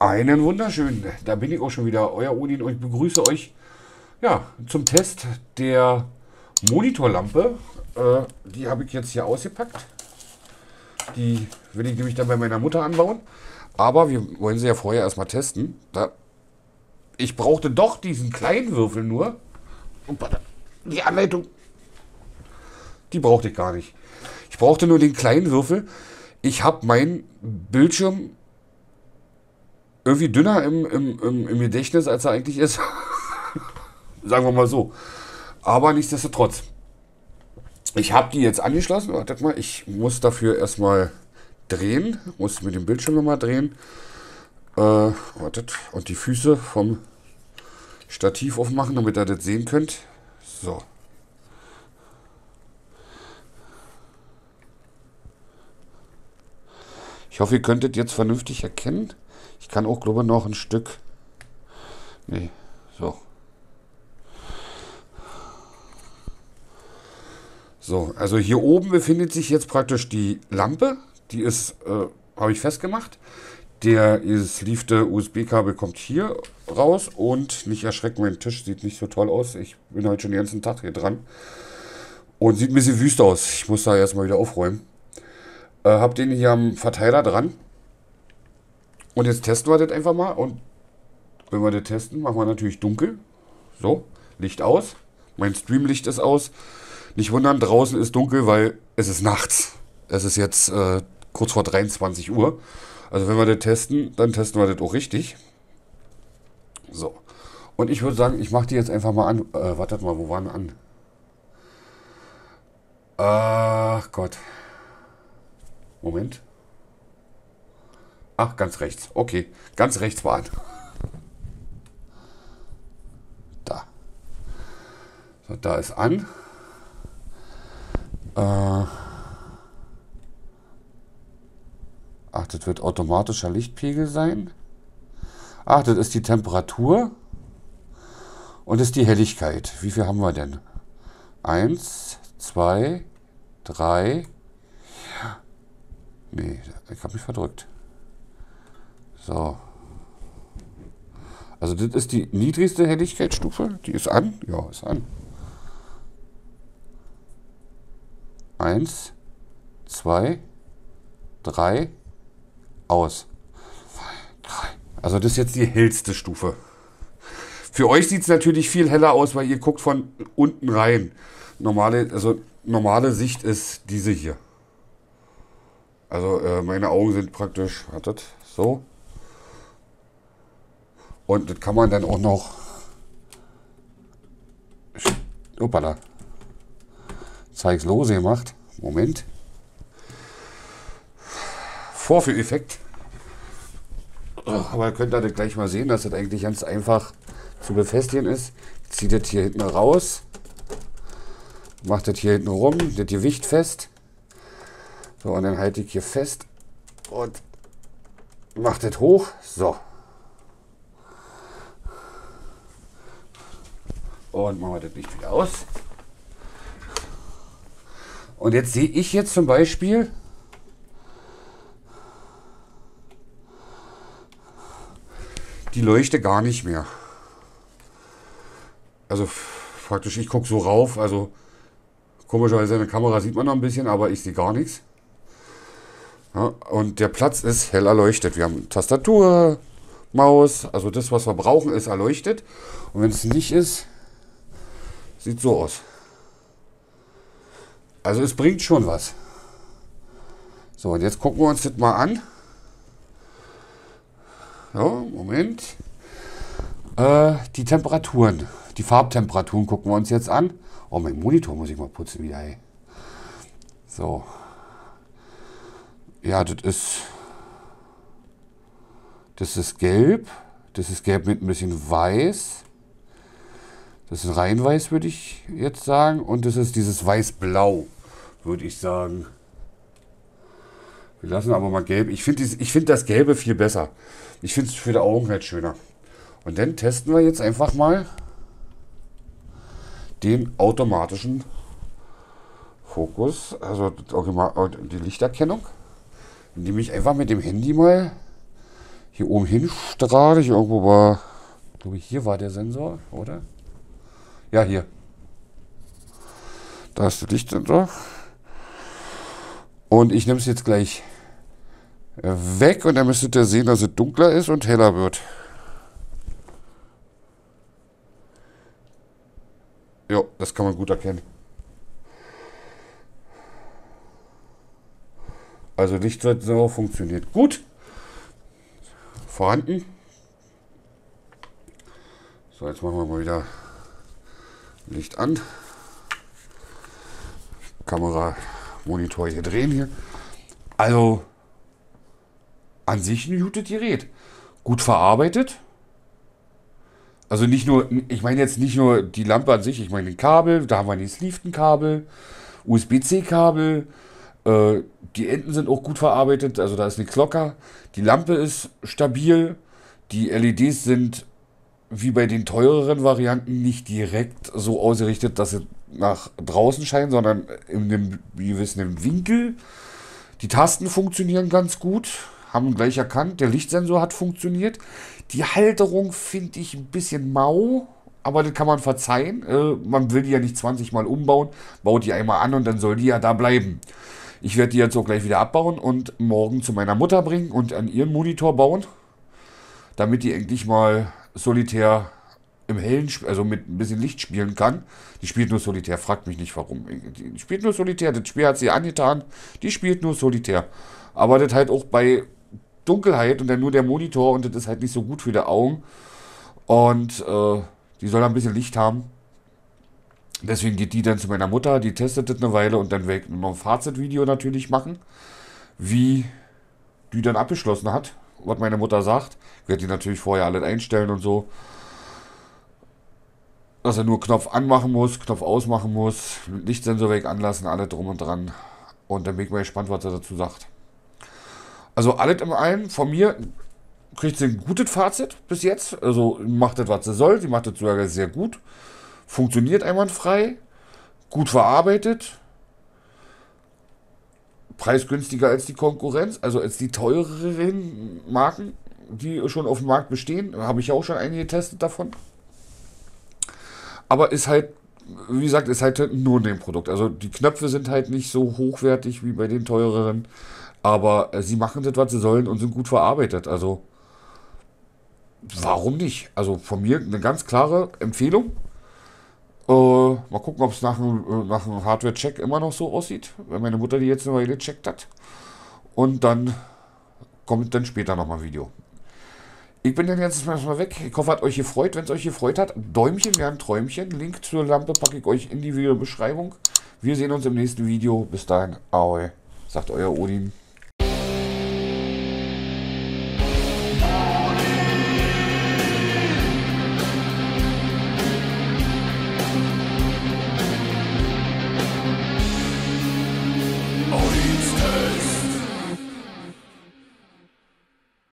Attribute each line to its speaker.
Speaker 1: Einen wunderschönen, da bin ich auch schon wieder, euer Odin und ich begrüße euch ja, zum Test der Monitorlampe. Äh, die habe ich jetzt hier ausgepackt. Die will ich nämlich dann bei meiner Mutter anbauen. Aber wir wollen sie ja vorher erstmal testen. Da ich brauchte doch diesen kleinen Würfel nur. Und die Anleitung, die brauchte ich gar nicht. Ich brauchte nur den kleinen Würfel. Ich habe meinen Bildschirm irgendwie dünner im, im, im, im Gedächtnis, als er eigentlich ist. Sagen wir mal so. Aber nichtsdestotrotz. Ich habe die jetzt angeschlossen. Wartet mal, ich muss dafür erstmal drehen. Muss mit dem Bildschirm nochmal drehen. Äh, wartet. Und die Füße vom Stativ aufmachen, damit ihr das sehen könnt. So. Ich hoffe, ihr könntet jetzt vernünftig erkennen. Ich kann auch, glaube ich, noch ein Stück. Nee, so. So, also hier oben befindet sich jetzt praktisch die Lampe. Die ist, äh, habe ich festgemacht. Der sleevte USB-Kabel kommt hier raus und nicht erschrecken, mein Tisch sieht nicht so toll aus. Ich bin heute schon den ganzen Tag hier dran. Und sieht ein bisschen wüst aus. Ich muss da erstmal wieder aufräumen. Äh, hab den hier am Verteiler dran. Und jetzt testen wir das einfach mal. Und wenn wir das testen, machen wir natürlich dunkel. So, Licht aus. Mein Streamlicht ist aus. Nicht wundern, draußen ist dunkel, weil es ist nachts. Es ist jetzt äh, kurz vor 23 Uhr. Also wenn wir das testen, dann testen wir das auch richtig. So. Und ich würde sagen, ich mache die jetzt einfach mal an. Äh, wartet mal, wo waren an? Ach Gott. Moment. Ach, ganz rechts. Okay, ganz rechts war an. Da. So, da ist an. Äh, ach, das wird automatischer Lichtpegel sein. Ach, das ist die Temperatur. Und das ist die Helligkeit. Wie viel haben wir denn? Eins, zwei, drei. Nee, ich habe mich verdrückt. So. Also das ist die niedrigste Helligkeitsstufe. Die ist an. Ja, ist an. Eins, zwei, drei, aus. Also das ist jetzt die hellste Stufe. Für euch sieht es natürlich viel heller aus, weil ihr guckt von unten rein. Normale, also normale Sicht ist diese hier. Also äh, meine Augen sind praktisch, wartet, so. Und das kann man dann auch noch. Opala. Zeig's lose gemacht. Moment. Vorführeffekt. Aber ihr könnt das gleich mal sehen, dass das eigentlich ganz einfach zu befestigen ist. Zieht das hier hinten raus. Macht das hier hinten rum, das Gewicht fest. So, und dann halte ich hier fest und macht das hoch. So. Und machen wir das Licht wieder aus. Und jetzt sehe ich jetzt zum Beispiel die Leuchte gar nicht mehr. Also praktisch, ich gucke so rauf. Also komischerweise in der Kamera sieht man noch ein bisschen, aber ich sehe gar nichts. Ja, und der Platz ist hell erleuchtet. Wir haben Tastatur, Maus, also das, was wir brauchen, ist erleuchtet. Und wenn es nicht ist, Sieht so aus. Also es bringt schon was. So, und jetzt gucken wir uns das mal an. So, Moment. Äh, die Temperaturen, die Farbtemperaturen gucken wir uns jetzt an. Oh, mein Monitor muss ich mal putzen wieder, ey. So. Ja, das ist... Das ist gelb. Das ist gelb mit ein bisschen weiß. Das ist rein weiß, würde ich jetzt sagen. Und das ist dieses weiß-blau, würde ich sagen. Wir lassen aber mal gelb. Ich finde find das Gelbe viel besser. Ich finde es für die Augen halt schöner. Und dann testen wir jetzt einfach mal den automatischen Fokus, also die Lichterkennung, indem ich einfach mit dem Handy mal hier oben hin strahle ich. Irgendwo war, glaube ich, hier war der Sensor, oder? Ja, hier. Da ist der Lichtsensor. Und ich nehme es jetzt gleich weg und dann müsstet ihr sehen, dass es dunkler ist und heller wird. Ja, das kann man gut erkennen. Also Lichtsensor funktioniert gut. Vorhanden. So, jetzt machen wir mal wieder Licht an. Kamera, Monitor hier drehen hier. Also an sich ein gutes Gerät. Gut verarbeitet. Also nicht nur, ich meine jetzt nicht nur die Lampe an sich, ich meine den Kabel, da haben wir das Liefton-Kabel, USB-C-Kabel, äh, die Enden sind auch gut verarbeitet, also da ist nichts locker. Die Lampe ist stabil. Die LEDs sind wie bei den teureren Varianten nicht direkt so ausgerichtet, dass sie nach draußen scheinen, sondern in einem gewissen Winkel. Die Tasten funktionieren ganz gut, haben gleich erkannt. Der Lichtsensor hat funktioniert. Die Halterung finde ich ein bisschen mau, aber das kann man verzeihen. Äh, man will die ja nicht 20 Mal umbauen, baut die einmal an und dann soll die ja da bleiben. Ich werde die jetzt auch gleich wieder abbauen und morgen zu meiner Mutter bringen und an ihren Monitor bauen, damit die endlich mal solitär im Hellen, also mit ein bisschen Licht spielen kann. Die spielt nur solitär, fragt mich nicht warum. Die spielt nur solitär, das Spiel hat sie angetan, die spielt nur solitär. Aber das halt auch bei Dunkelheit und dann nur der Monitor und das ist halt nicht so gut für die Augen. Und äh, die soll ein bisschen Licht haben. Deswegen geht die dann zu meiner Mutter, die testet das eine Weile und dann werde ich noch ein Fazitvideo natürlich machen, wie die dann abgeschlossen hat, was meine Mutter sagt. Werde die natürlich vorher alles einstellen und so. Dass er nur Knopf anmachen muss, Knopf ausmachen muss, Lichtsensor weg anlassen, alles drum und dran. Und dann bin ich mal gespannt, was er dazu sagt. Also alles im allen, von mir kriegt sie ein gutes Fazit bis jetzt. Also macht das, was sie soll. Sie macht das sogar sehr gut funktioniert einwandfrei, gut verarbeitet, preisgünstiger als die Konkurrenz, also als die teureren Marken, die schon auf dem Markt bestehen. Habe ich auch schon einige getestet davon. Aber ist halt, wie gesagt, ist halt nur ein Produkt. Also die Knöpfe sind halt nicht so hochwertig wie bei den teureren. Aber äh, sie machen das, was sie sollen und sind gut verarbeitet. Also warum nicht? Also von mir eine ganz klare Empfehlung. Äh, mal gucken, ob es nach äh, nach einem Hardware-Check immer noch so aussieht, wenn meine Mutter die jetzt eine Weile gecheckt hat. Und dann kommt dann später nochmal ein Video. Ich bin dann jetzt erstmal weg. Ich hoffe, hat euch gefreut. Wenn es euch gefreut hat, Däumchen wäre ein Träumchen. Link zur Lampe packe ich euch in die Videobeschreibung. Wir sehen uns im nächsten Video. Bis dahin, Aue, sagt euer Odin.